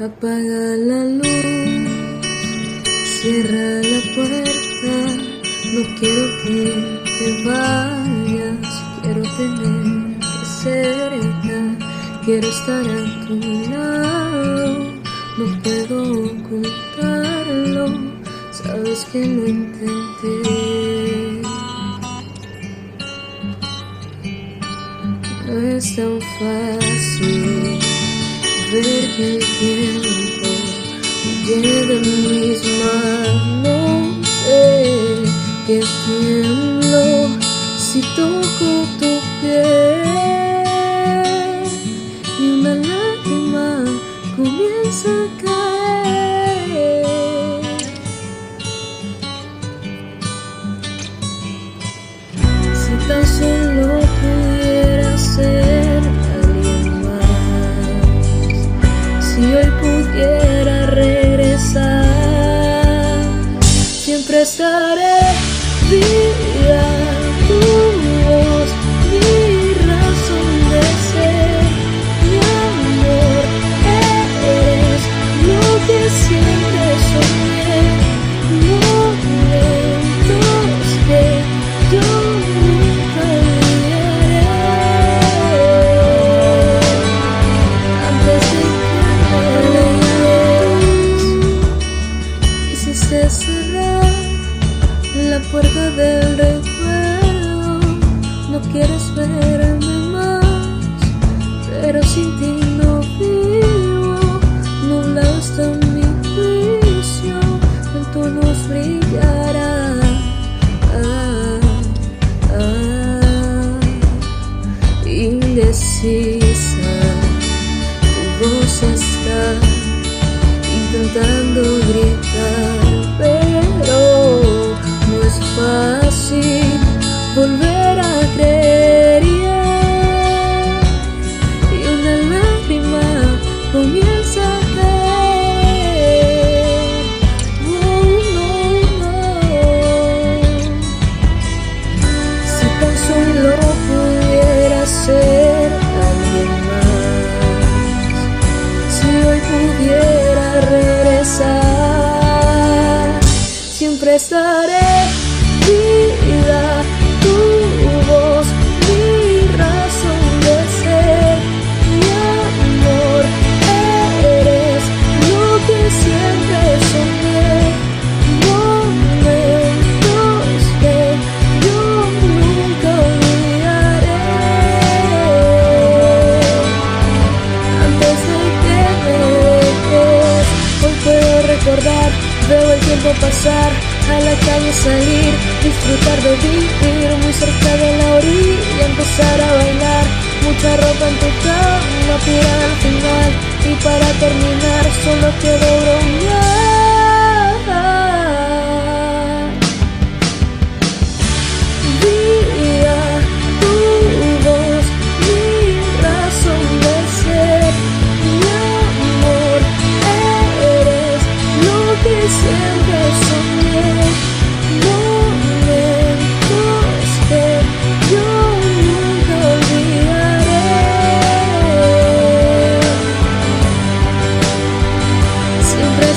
Apaga la luz, cierra la puerta. No quiero que te vayas, quiero tenerte cerca, quiero estar a tu lado. No puedo ocultarlo, sabes que lo intenté. No es tan fácil ver que el tiempo huye de mis manos. Sé que tiemblo si toco tu piel y una lágrima comienza a caer. Si tan solo siempre estaré justiça, tu vou siempre a la calle salir, disfrutar de vivir muy cerca de la orilla, empezar a bailar, mucha ropa en tu cama, tirar al final, siempre